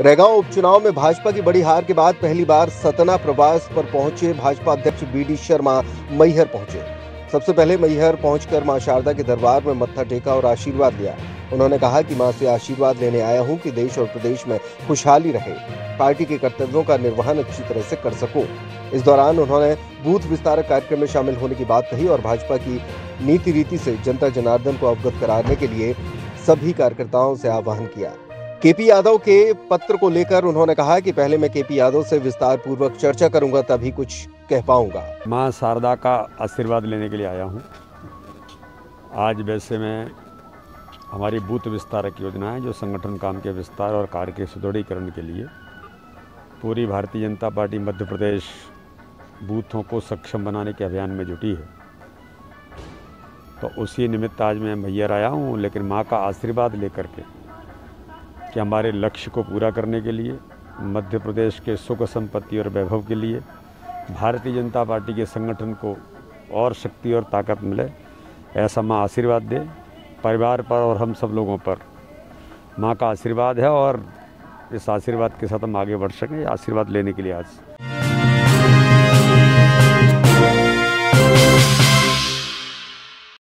रेगांव उपचुनाव में भाजपा की बड़ी हार के बाद पहली बार सतना प्रवास पर पहुँचे भाजपा अध्यक्ष बीडी शर्मा, मैहर पहुँचे। सबसे पहले मैहर पहुंचकर माँ शारदा के दरबार में मत्था टेका और आशीर्वाद लिया। उन्होंने कहा कि माँ से आशीर्वाद लेने आया हूँ कि देश और प्रदेश में खुशहाली रहे। पार्टी के कर्तव्यों का निर्वहन अच्छी तरह से कर सकूँ। इस दौरान उन्होंने बूथ विस्तारक कार्यक्रम में शामिल होने की बात कही और भाजपा की नीति रीति से जनता जनार्दन को अवगत कराने के लिए सभी कार्यकर्ताओं से आह्वान किया। केपी यादव के पत्र को लेकर उन्होंने कहा कि पहले मैं केपी यादव से विस्तार पूर्वक चर्चा करूँगा, तभी कुछ कह पाऊँगा। माँ शारदा का आशीर्वाद लेने के लिए आया हूँ। आज वैसे मैं हमारी बूथ विस्तारक योजना है, जो संगठन काम के विस्तार और कार्य के सुदृढ़ीकरण के लिए पूरी भारतीय जनता पार्टी मध्य प्रदेश बूथों को सक्षम बनाने के अभियान में जुटी है। तो उसी निमित्त आज मैं भैया आया हूँ, लेकिन माँ का आशीर्वाद लेकर के कि हमारे लक्ष्य को पूरा करने के लिए, मध्य प्रदेश के सुख संपत्ति और वैभव के लिए, भारतीय जनता पार्टी के संगठन को और शक्ति और ताकत मिले, ऐसा माँ आशीर्वाद दे। परिवार पर और हम सब लोगों पर माँ का आशीर्वाद है और इस आशीर्वाद के साथ हम आगे बढ़ सकें, आशीर्वाद लेने के लिए आज।